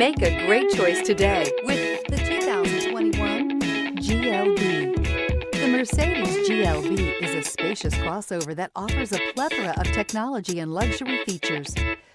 Make a great choice today with the 2021 GLB. The Mercedes GLB is a spacious crossover that offers a plethora of technology and luxury features.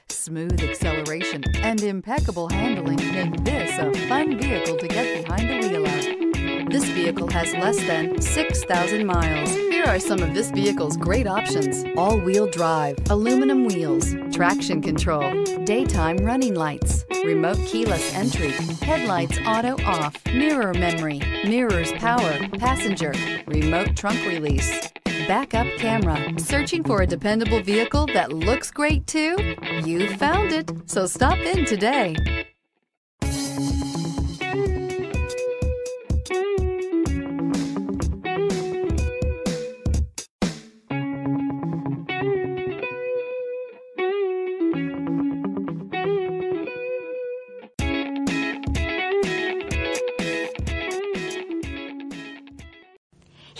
Smooth acceleration and impeccable handling make this a fun vehicle to get behind the wheel of. This vehicle has less than 6,000 miles. Here are some of this vehicle's great options. All-wheel drive, aluminum wheels, traction control, daytime running lights, remote keyless entry, headlights auto off, mirror memory, mirrors power, passenger, remote trunk release, backup camera. Searching for a dependable vehicle that looks great too? You found it, so stop in today.